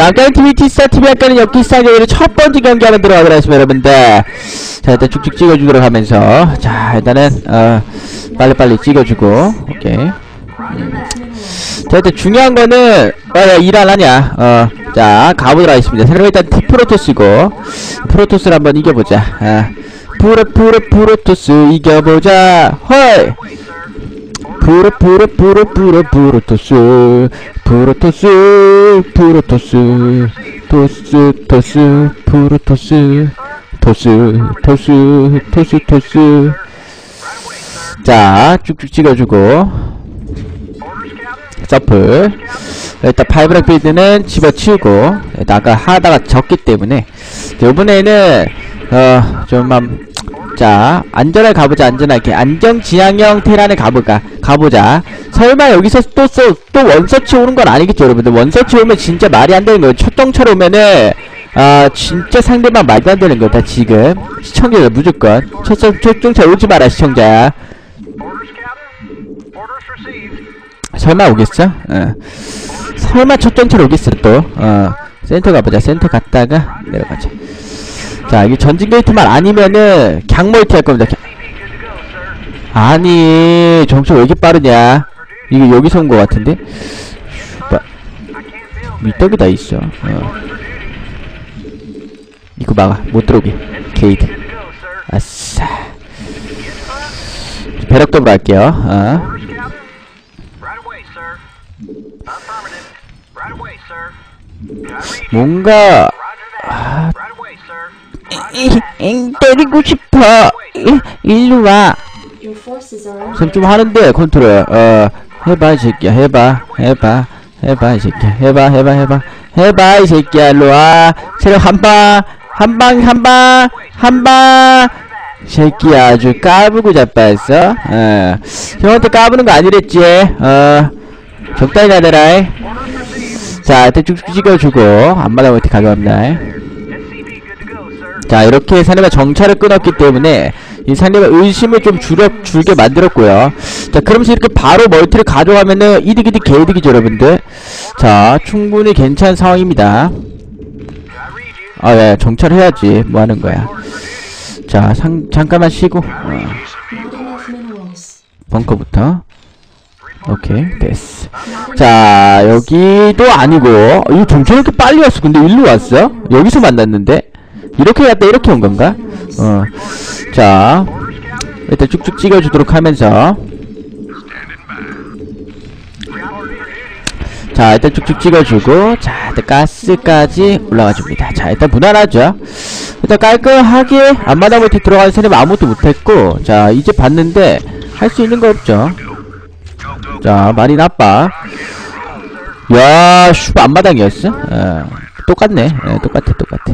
자, 게임TV 티스타 TV 학교는 역기 스타게임의 첫 번째 경기 한번 들어가도록 하겠습니다, 여러분들. 자, 일단 쭉쭉 찍어주도록 하면서. 자, 일단은, 어, 빨리빨리 찍어주고. 오케이. 자, 일단 중요한 거는, 어, 야, 일안 하냐. 어, 자, 가보도록 하겠습니다. 새로 일단 티 프로토스고, 프로토스를 한번 이겨보자. 아, 프로, 프로, 프로토스 이겨보자. 헐! 프로, 프로, 프로, 프로, 프로토스. 프로토스, 프로토스. 토스, 토스, 프로토스. 토스, 토스, 토스, 토스. 자, 쭉쭉 찍어주고. 서플 일단 five barracks build는 집어치우고 일단 아까 하다가 졌기 때문에 요번에는 어 좀만 자 안전하게 가보자 안전하게 안정 지향형 테란에 가보가 가보자 설마 여기서 또 써, 또 원서치 오는 건 아니겠죠 여러분들 원서치 오면 진짜 말이 안 되는 거예요 첫동철 오면은 아 진짜 상대방 말도 안 되는 거다 지금 시청자들 무조건 첫, 첫 동철 오지 마라 received. 설마 오겠어? 어. 설마 첫 전철 오겠어 또? 어. 센터 가보자. 센터 갔다가 내려가자. 자, 이게 전진 게이트만 아니면은 강멀티 할 겁니다. 강- 아니, 정철 왜 이렇게 빠르냐? 이거 여기서 온거 같은데? 밑떡이 다 있어. 어. 이거 막아. 못 들어오게. 게이트. 아싸. 배럭dob으로 할게요. 어. 뭔가. 아, sir. 엥 때리고 싶어 이, 일로 와 Your forces are under 지금 좀 하는데 컨트롤. 어 해봐 이 새끼야. 해봐 해봐 해봐 이 새끼야. 해봐 해봐 해봐. 해봐 이 새끼야. 일로 와. 체력 한방 한방 한방 한방. 새끼야 아주 까부고 자빠했어. 어. 형한테 까부는 거 아니랬지? 어. 적당히 나대라. 자 쭉쭉 찍어주고 가져갑니다 good to go, sir. 자 이렇게 상대방 정찰을 끊었기 때문에 이 상대방 의심을 좀 줄여 줄게 만들었고요. 자 그러면서 이렇게 바로 멀티를 가져가면은 이득이득 개이득이죠 여러분들. 자 충분히 괜찮은 상황입니다. 아예 정찰 해야지 뭐 하는 거야. 자 상, 잠깐만 쉬고. 어. 벙커부터. 오케이 됐어. 자 여기도 아니고 이거 정찰 이렇게 빨리 왔어. 근데 일로 왔어? 여기서 만났는데 이렇게 갔다 이렇게 온 건가? 어 자 일단 쭉쭉 찍어주도록 하면서. 자 일단 쭉쭉 찍어주고 자 일단 가스까지 올라가줍니다. 자 일단 무난하죠? 일단 깔끔하게 앞마다 멀티 들어가는 사람 아무것도 못했고 자 이제 봤는데 할 수 있는 거 없죠? 자 많이 나빠. 야 슈, 앞마당이었어? 어, 똑같네. 예, 똑같아 똑같아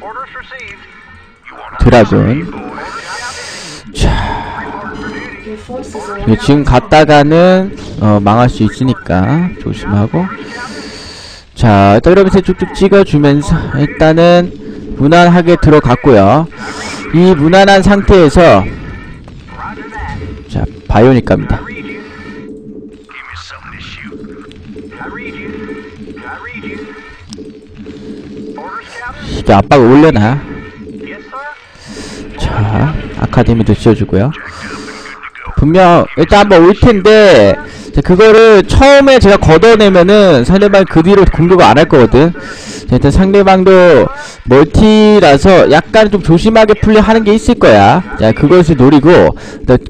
Orders received. 드라군 under 지금 갔다가는 어, 망할 수 있으니까 조심하고. 자 일단 이러면서 쭉쭉 찍어주면서 일단은 무난하게 들어갔고요. 이 무난한 상태에서 자 바이오닉 갑니다 이게 압박을 올려놔. 자 아카데미도 지어주고요. 분명 일단 한번 올 텐데 자, 그거를 처음에 제가 걷어내면은 상대방 그 뒤로 공격을 안 할 거거든. 자, 일단 상대방도 멀티라서 약간 좀 조심하게 플레이하는 게 있을 거야. 자 그것을 노리고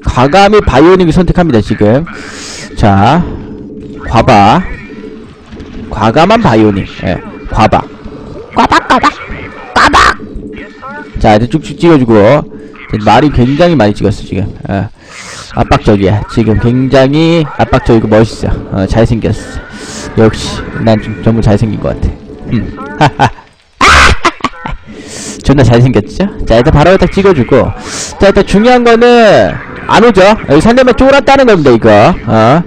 과감히 바이오닉을 선택합니다 지금. 자 과바. 과감한 바이오닉. 예 과바. 과박 과박 과박 자 이제 쭉쭉 찍어주고 말이 굉장히 많이 찍었어 지금 어. 압박적이야 지금 굉장히 압박적이고 멋있어 어, 잘생겼어 역시 난 좀 전부 잘생긴 것 같아 음. 존나 잘생겼죠? 자 일단 바로 딱 찍어주고 자 일단 중요한 거는 안 오죠? 여기 상대방 쫄았다는 겁니다 이거 어.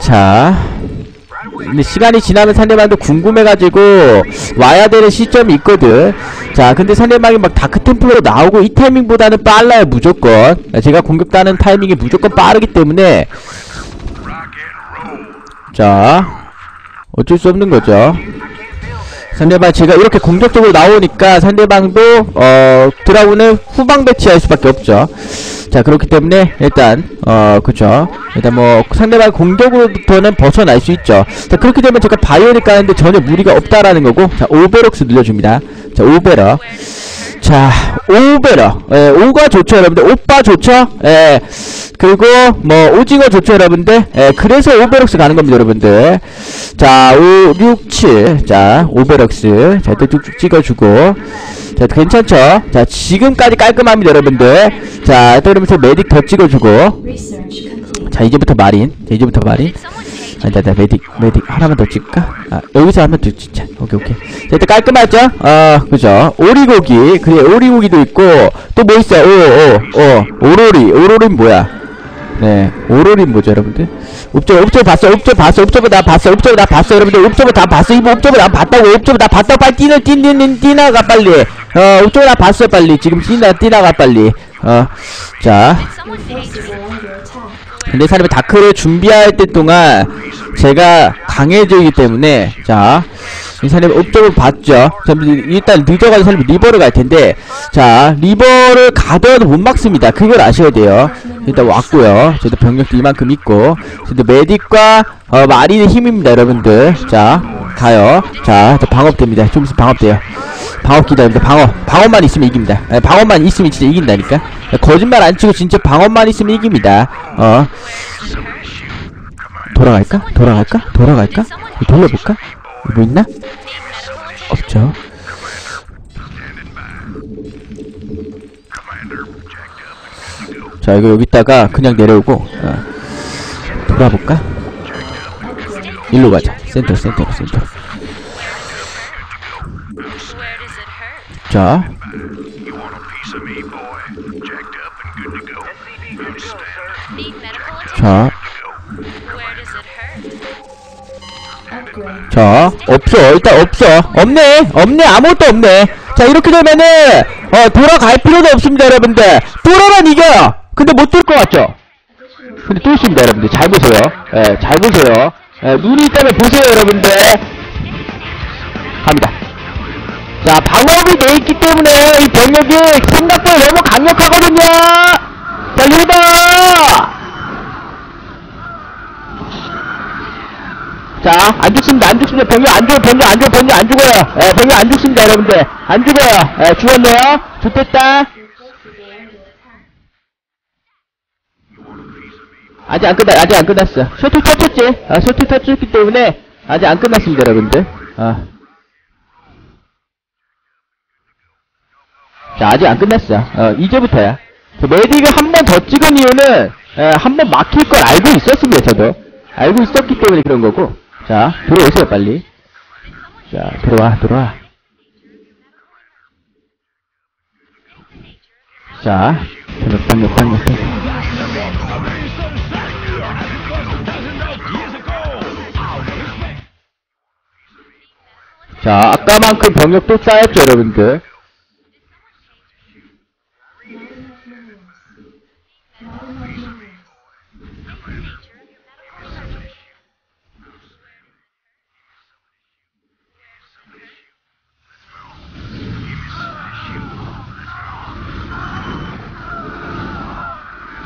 자 근데 시간이 지나면 상대방도 궁금해가지고 와야 되는 시점이 있거든. 자, 근데 상대방이 막 다크템플러로 나오고 이 타이밍보다는 빨라요, 무조건. 제가 공격하는 타이밍이 무조건 빠르기 때문에. 자, 어쩔 수 없는 거죠. 상대방 제가 이렇게 공격적으로 나오니까 상대방도 어 dragoon을 후방 배치할 수밖에 없죠. 자 그렇기 때문에 일단 어 그쵸 일단 뭐 상대방 공격으로부터는 벗어날 수 있죠. 자 그렇기 때문에 제가 bionic 가는데 전혀 무리가 없다라는 거고 자 오 barracks 늘려줍니다. 자 오 barrack 자, 오 barrack. 예, 오가 좋죠, 여러분들. 오빠 좋죠? 예. 그리고, 뭐, 오징어 좋죠, 여러분들. 예, 그래서 오 barracks 가는 겁니다, 여러분들. 자, 5, 6, 7. 자, 오 barracks. 자, 또 쭉쭉 찍어주고. 자, 괜찮죠? 자, 지금까지 깔끔합니다, 여러분들. 자, 또 이러면서 medic 더 찍어주고. 자, 이제부터 marine. 자, 이제부터 marine. 아, 나, 나, medic, medic. 하나만 더 찍을까? 아, 여기서 하면 더 찍자. 오케이, 오케이. 자, 일단 깔끔하죠? 어, 그죠? 오리고기. 그래, 오리고기도 있고, 또 뭐 있어요? 오, 오, 오. 오로리. 오로리는 뭐야? 네, 오로리는 뭐죠, 여러분들? observer, observer 봤어, 옵저버 봤어, 옵저버 나 봤어, 옵저버 나 봤어, 여러분들. 옵저버 다 봤어, 이거 옵저버 나 봤다고, 옵저버 나 봤다고, 빨리 뛰는, 뛰는, 뛰나가, 빨리. 어, 옵저버 나 봤어, 빨리. 지금 뛰나, 뛰나가, 빨리. 어, 자. 근데 상대방이 dark를 준비할 때 동안 제가 강해지기 때문에 자. 이 사람이 observer를 봤죠. 자, 일단 늦어가지고 사람이 reaver를 갈 텐데, 자, 리버를 가더라도 못 막습니다. 그걸 아셔야 돼요. 일단 왔고요. 저도 병력도 이만큼 있고, 저도 메딕과, 어, 마린의 힘입니다, 여러분들. 자, 가요. 자, 저 방업됩니다. 좀 있으면 방업돼요. 방업 기다립니다. 방업. 방업만 있으면 이깁니다. 예, 방업만 있으면 진짜 이긴다니까. 예, 거짓말 안 치고 진짜 방업만 있으면 이깁니다. 어. 돌아갈까? 돌아갈까? 돌아갈까? 돌려볼까? 뭐 있나? 없죠. 자, 이거 여기다가 그냥 내려오고, 어. 돌아볼까? 일로 가자. 센터, 센터, 센터. 자? 자. 자, 없어. 일단 없어. 없네. 없네. 아무것도 없네. 자, 이렇게 되면은, 어, 돌아갈 필요도 없습니다, 여러분들. 돌아만 이겨요. 근데 못 뚫을 것 같죠? 근데 뚫수 있습니다, 여러분들. 잘 보세요. 예, 잘 보세요. 예, 눈이 있다면 보세요, 여러분들. 갑니다. 자, 방어이 돼 있기 때문에 이 병력이 생각보다 너무 강력하거든요. 자, 리더! 자, 안 죽습니다, 안 죽습니다. 병력 안 죽어요, 병력 안 죽어요, 병력 안 죽어요. 예, 병력 안 죽습니다, 여러분들. 안 죽어요. 예, 죽었네요. 좋됐다. 아직 안 끝나, 아직 안 끝났어. 셔틀 터쳤지? 아, 셔틀 터쳤기 때문에 아직 안 끝났습니다, 여러분들. 아. 자, 아직 안 끝났어. 어, 이제부터야. 저 메딕을 한 번 더 찍은 이유는, 한 번 막힐 걸 알고 있었습니다, 저도. 알고 있었기 때문에 그런 거고. 자, 들어오세요, 빨리. 자, 들어와, 들어와. 자, 병력, 병력, 병력, 자, 아까만큼 병력 또 쌓였죠, 여러분들.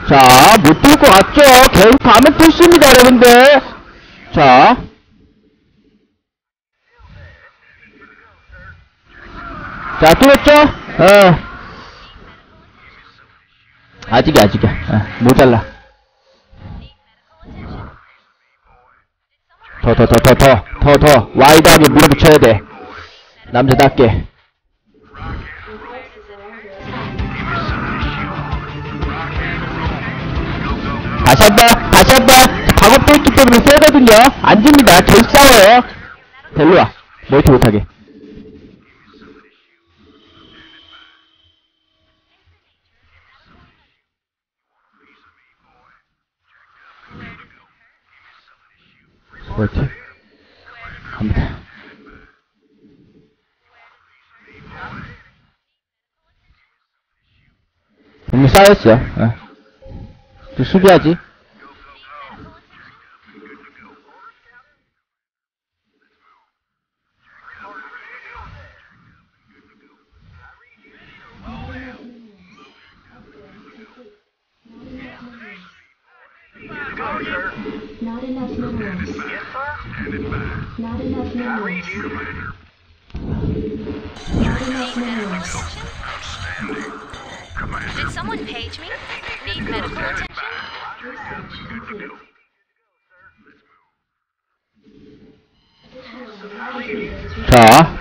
자, 못 뚫을 것 같죠? 계속 가면 뚫습니다, 여러분들. 자. 자, 뚫었죠? 어. 아직이야, 아직이야. 어, 모자라. 더, 더, 더, 더, 더, 더, 더. wide하게 밀어붙여야 돼. 남자답게. 다시 한 번, 다시 한 번. 작업돼 있기 때문에 세거든요. 안 집니다. 계속 싸워요. 델로 와. 멀티 못하게. 멀티. 갑니다. 분명 쌓였어. 어. 또 수비하지. Go, sir. Not enough minerals. Yes, sir. Not enough minerals. Not enough minerals. Did someone page me? Need medical attention? Research complete. 자,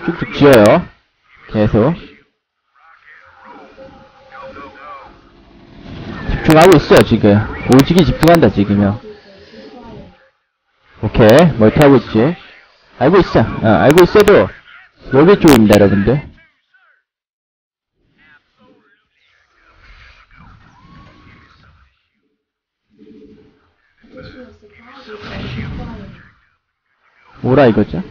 쭉쭉 지어요. 계속. 집중하고 있어, 지금. 오지게 집중한다, 지금요. 오케이, 멀티하고 있지. 알고 있어. 어, 알고 있어도, 여기 쪽입니다, 여러분들. 뭐라 이거죠?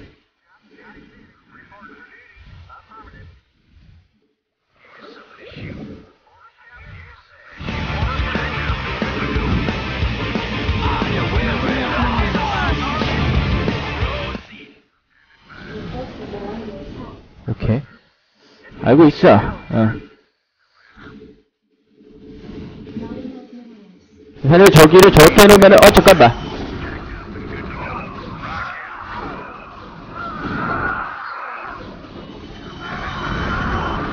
알고 있어. 어. 사실 저기를 저렇게 해놓으면은, 어, 잠깐만.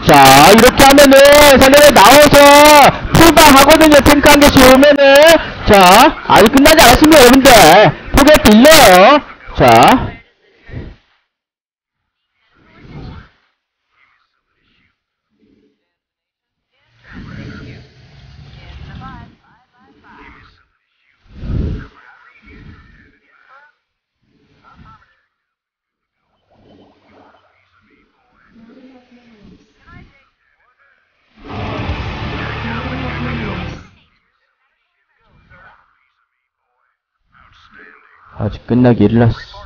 자, 이렇게 하면은, 상대방 나와서, 풀방 하거든요, 탱크 한 개씩 오면은. 자, 아직 끝나지 않았습니다, 여러분들. 포개 빌려요. 자. 아직 끝나기 일렀어.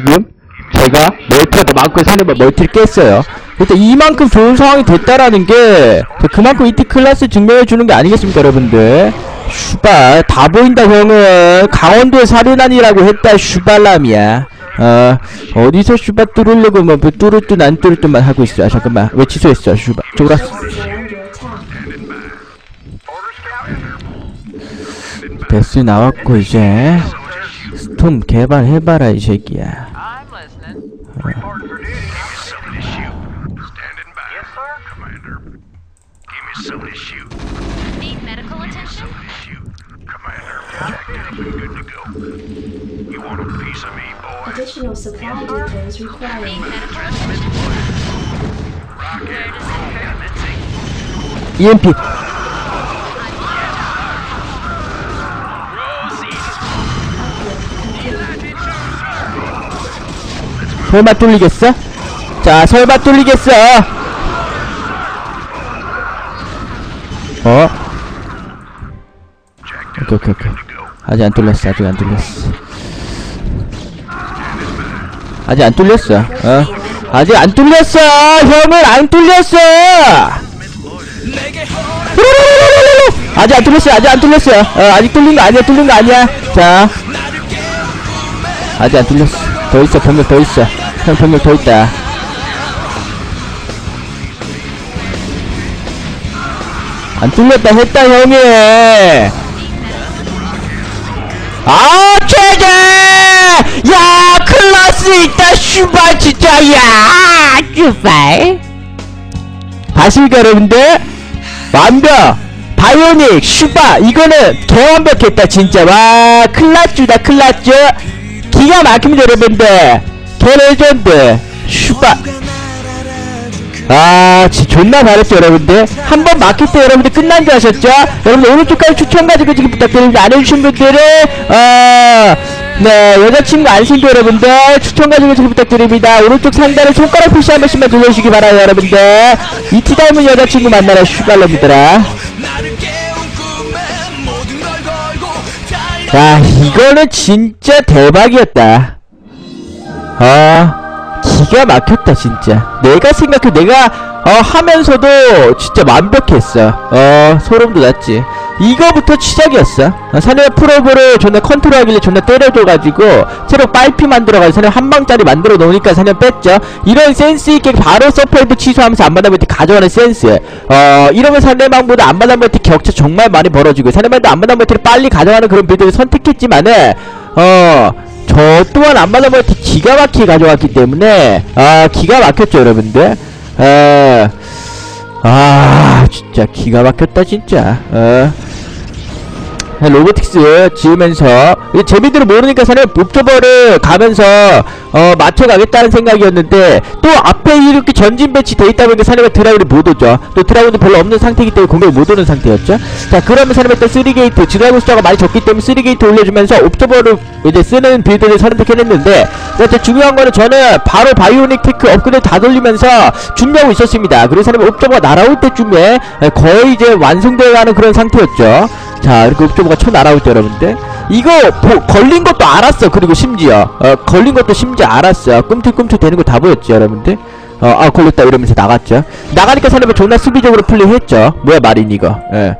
지금 제가 멀티가 더 많고 상대방 멀티를 깼어요. 일단 이만큼 좋은 상황이 됐다라는 게 그만큼 이티 클래스 증명해 주는 게 아니겠습니까, 여러분들? 슈발 다 보인다 형은 강원도의 살인아니라고 했다 슈발람이야. 어 어디서 슈발 뚫으려고 뭐 뚫을 듯 안 뚫을 듯만 하고 있어. 아, 잠깐만 왜 취소했어 슈발. Captain. 데스 나왔고 이제 스톰 개발해봐라 이 새끼야. I'm listening. Report for duty. Something to shoot. Standing by. Yes, sir. Commander. Give me something to shoot. Need medical attention? Shoot. Commander. Jacked up and good to go. You want a piece of me, boy? Additional supply details Need required. medical attention? Where does it hurt? EMP. 설마 뚫리겠어? 자, 설마 뚫리겠어? 어? 오케이, 오케이, 오케이. 아직 안 뚫렸어, 아직 안 뚫렸어. 아직 안 뚫렸어, 어? 아직 안 뚫렸어! 형은 안 뚫렸어! 아직 안 뚫렸어, 아직 안 뚫렸어. 어, 아직 뚫린 거 아니야, 뚫린 거 아니야. 자. 아직 안 뚫렸어 더 있어 병력 더 있어. 형 병력 더 있다. 안 뚫렸다 했다 형이. 아 최대! 야 클라스 있다 슈발 진짜 야 슈발. 아십니까 여러분들 완벽! bionic 슈바 이거는 개완벽했다 진짜. 와 클라쭈다 클라쭈 기가 막힙니다 여러분들 개legend 슈바 아, 존나 잘했죠, 여러분들. 한 번 막힐 때 여러분들 끝난 줄 아셨죠? 여러분들 오른쪽까지 추천 가지고 지금 부탁드립니다. 안 해주신 분들은, 어, 네, 여자친구 안 신도 여러분들, 추천 가지고 지금 부탁드립니다. 오른쪽 상단에 손가락 표시 한 번씩만 눌러주시기 바라요, 여러분들. 이 티 닮은 여자친구 만나라, 슈갈러미들아. 야, 이거는 진짜 대박이었다. 아, 기가 막혔다, 진짜. 내가 생각해, 내가, 어, 하면서도 진짜 완벽했어. 어, 소름 돋았지. 이거부터 시작이었어. 어, 상대 probe를 존나 컨트롤하길래 존나 때려줘가지고, 체력 빨피 만들어가지고 상대 한 방짜리 만들어 놓으니까 상대 뺐죠. 이런 센스있게 바로 서플도 취소하면서 멀티 가져가는 센스. 어, 이러면 상대방보다 멀티 격차 정말 많이 벌어지고, 상대방도 안마당 멀티를 빨리 가져가는 그런 build를 선택했지만은, 어, 저 또한 멀티 기가 막히게 가져왔기 때문에 아 기가 막혔죠 여러분들 에, 아 진짜 기가 막혔다 진짜 어. robotics 지으면서 재미들을 모르니까 사실 observer를 가면서 어 맞춰가겠다는 생각이었는데 또 앞에 이렇게 전진 배치 돼 있다 보니까 상대가 dragoon이 못 오죠. 또 dragoon도 별로 없는 상태이기 때문에 공격이 못 오는 상태였죠. 자 그러면 상대가 또 3gate dragoon 숫자가 많이 적기 때문에 3gate 올려주면서 observer를 이제 쓰는 build를 선택해냈는데 자, 자, 중요한 거는 저는 바로 bionic tech 업그레이드 다 돌리면서 준비하고 있었습니다. 그래서 사내가 옵저버가 날아올 때쯤에 거의 이제 완성되어가는 그런 상태였죠 자 이렇게 옵저버가 쳐 날아올 때 여러분들. 이거 보, 걸린 것도 알았어 그리고 심지어. 어, 걸린 것도 심지어 알았어. 꿈틀꿈틀 되는 거 다 보였지 여러분들. 어, 아 걸렸다 이러면서 나갔죠. 나가니까 사람이 존나 수비적으로 플레이했죠. 뭐야 마린 이거. 예.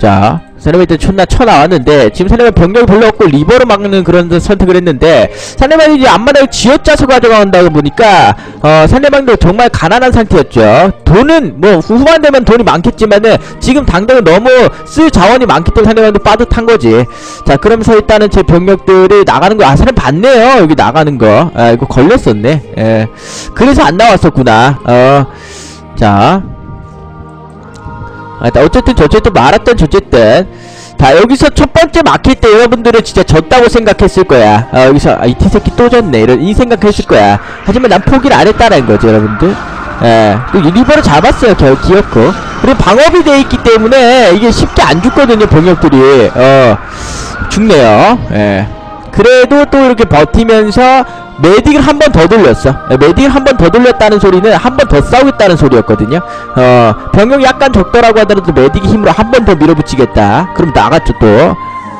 자 사네바이트 존나 쳐나왔는데 지금 사네바 병력이 별로 없고 리버로 막는 그런 선택을 했는데 사네바이 이제 앞마당을 쥐어짜서 가져간다고 보니까 어 사네방도 정말 가난한 상태였죠. 돈은 뭐 후반 되면 돈이 많겠지만은 지금 당장은 너무 쓸 자원이 많기 때문에 사네방도 빠듯한 거지. 자 그러면서 일단은 제 병력들이 나가는 거아 사네 봤네요. 여기 나가는 거아 이거 걸렸었네. 예. 그래서 안 나왔었구나. 어자 아, 일단 어쨌든 저쨌든 말았던 저쨌든 자 여기서 첫 번째 막힐 때 여러분들은 진짜 졌다고 생각했을 거야. 아 여기서 아, 이 티 새끼 또 졌네. 이런 이 생각했을 거야. 하지만 난 포기를 안 했다는 거죠 여러분들. 예, 또 리버를 잡았어요 겨, 기어코. 그리고 방업이 돼 있기 때문에 이게 쉽게 안 죽거든요 병력들이. 어 죽네요. 예 그래도 또 이렇게 버티면서 메딕을 한 번 더 돌렸어 예, 메딕을 한 번 더 돌렸다는 소리는 한 번 더 싸우겠다는 소리였거든요 어 병력이 약간 적더라고 하더라도 메딕의 힘으로 한 번 더 밀어붙이겠다 그럼 나갔죠 또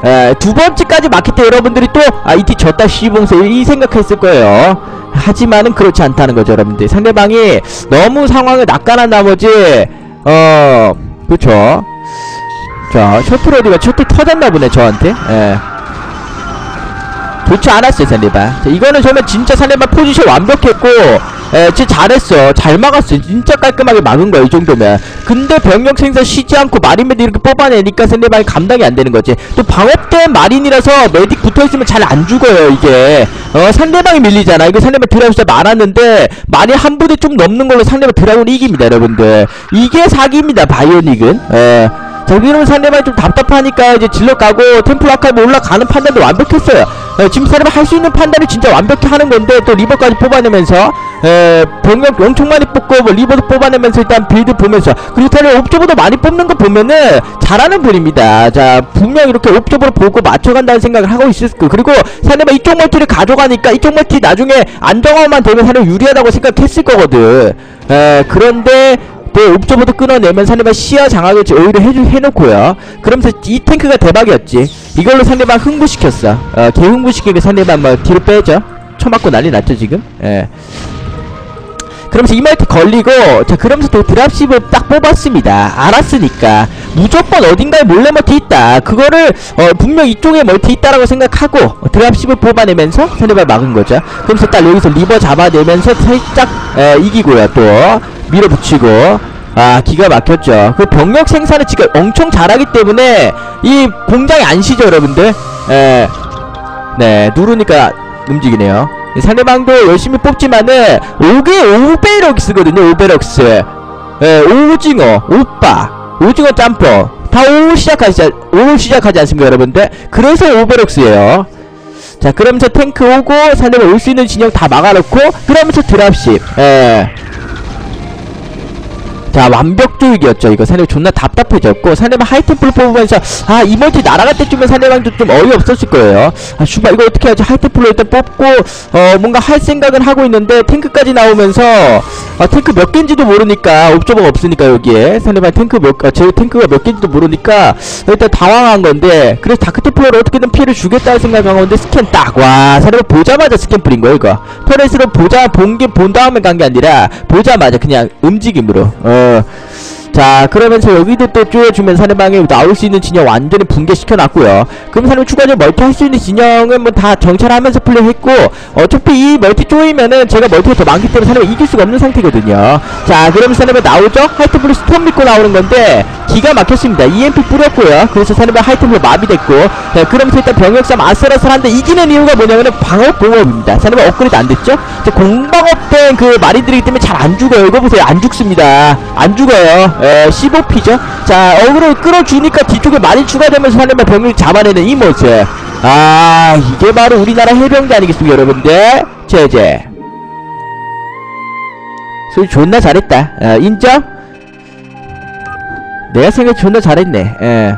에, 두 번째까지 막힐 때 여러분들이 또, 아, 이티 졌다, 씨봉세, 이 생각했을 거예요. 하지만은 그렇지 않다는 거죠, 여러분들. 상대방이 너무 상황을 낚아난 나머지, 어, 그쵸. 자, 셔틀 어디가, 셔틀 터졌나 보네, 저한테. 예. 좋지 않았어요 상대방 자, 이거는 정말 진짜 상대방 포지션 완벽했고 에, 진짜 잘했어. 잘 막았어. 진짜 깔끔하게 막은 거야 이 정도면. 근데 병력 생산 쉬지 않고 마린메디 이렇게 뽑아내니까 상대방이 감당이 안 되는 거지. 또 방업된 마린이라서 메딕 붙어있으면 잘 안 죽어요 이게. 어 상대방이 밀리잖아. 이거 상대방 dragoon 진짜 많았는데 marine 한 부대 좀 넘는 걸로 상대방 dragoon이 이깁니다 여러분들. 이게 사기입니다 bionic은. 에. 자 그러면 상대방이 좀 답답하니까 이제 zealot 가고 templar archive 올라가는 판단도 완벽했어요 에, 지금 상대방이 할수 있는 판단이 진짜 완벽히 하는 건데 또 reaver까지 뽑아내면서 에, 병력 엄청 많이 뽑고 뭐 reaver도 뽑아내면서 일단 build 보면서 그리고 다른 observer도 많이 뽑는 거 보면은 잘하는 분입니다. 자 분명 이렇게 observer를 보고 맞춰간다는 생각을 하고 있을 거. 그리고 상대방 이쪽 멀티를 가져가니까 이쪽 멀티 나중에 안정화만 되면 상대방 유리하다고 생각했을 거거든. 에, 그런데 또 observer도 끊어내면 상대방 시야 장악을 오히려 해주, 해놓고요. 그러면서 이 탱크가 대박이었지. 이걸로 상대방 흥부시켰어. 어, 개 흥부시키고 상대방 뭐 뒤로 빼죠. 쳐맞고 난리 났죠 지금? 예. 그러면서 이마이트 걸리고 자 그러면서 또 dropship을 딱 뽑았습니다. 알았으니까 무조건 어딘가에 몰래 멀티 있다. 그거를 어, 분명 이쪽에 멀티 있다라고 생각하고 어, dropship을 뽑아내면서 상대방 막은 거죠. 그러면서 딱 여기서 reaver 잡아내면서 살짝 에, 이기고요 또. 밀어붙이고. 아 기가 막혔죠. 그 병력 생산을 지금 엄청 잘하기 때문에 이 공장이 안 쉬죠 여러분들? 에, 네 누르니까 움직이네요. 이 상대방도 열심히 뽑지만은 5개 5barracks거든요 5barracks. 예, 오징어 오빠 오징어 짬뽕 다오 시작하지 오 시작하지 않습니까 여러분들? 그래서 오 barracks예요. 자 그러면서 탱크 오고 상대방 올 수 있는 진영 다 막아놓고 그러면서 드랍십. 예. 자 완벽조이기였죠. 이거 상대방 존나 답답해졌고 상대방 하이템플을 뽑으면서 아 이멀티 날아갈 때쯤에 상대방도 좀 어이없었을 거예요. 아 슈바 이거 어떻게 하지? 하이템플로 일단 뽑고 어 뭔가 할 생각은 하고 있는데 탱크까지 나오면서 아 탱크 몇 개인지도 모르니까 옵저버가 없으니까 여기에. 상대방 탱크 몇제 탱크가 몇 개인지도 모르니까 일단 당황한 건데 그래서 dark templar를 어떻게든 피해를 주겠다는 생각한 건데 스캔 딱와 상대방 보자마자 스캔 뿌린 거예요 이거. turret으로 보자 본 게 본 다음에 간 게 아니라 보자마자 그냥 움직임으로 어 uh, 자 그러면서 여기도 또 쪼여주면 상대방이 나올 수 있는 진영 완전히 붕괴시켜놨고요. 그럼 상대방 추가적으로 멀티 할 수 있는 진영은 뭐 다 정찰하면서 플레이했고 어차피 이 멀티 쪼이면은 제가 멀티가 더 많기 때문에 상대방 이길 수가 없는 상태거든요. 자 그러면서 상대방 나오죠? high templar storm 믿고 나오는 건데 기가 막혔습니다. EMP 뿌렸고요. 그래서 상대방 high templar 마비됐고 자 그러면서 일단 병역삼 아슬아슬한데 이기는 이유가 뭐냐면은 방업 공업입니다. 상대방 업그레이드 안 됐죠? 자, 공방업된 그 마린들이기 때문에 잘 안 죽어요. 이거 보세요. 안 죽습니다. 안 죽어요 에 15피죠. 자 어그로 끌어주니까 뒤쪽에 많이 추가되면서 상대방 병력을 잡아내는 이 모습. 아 이게 바로 우리나라 해병대 아니겠습니까 여러분들? 제제. 소리 존나 잘했다. 어, 인정? 내가 생각해 존나 잘했네. 예.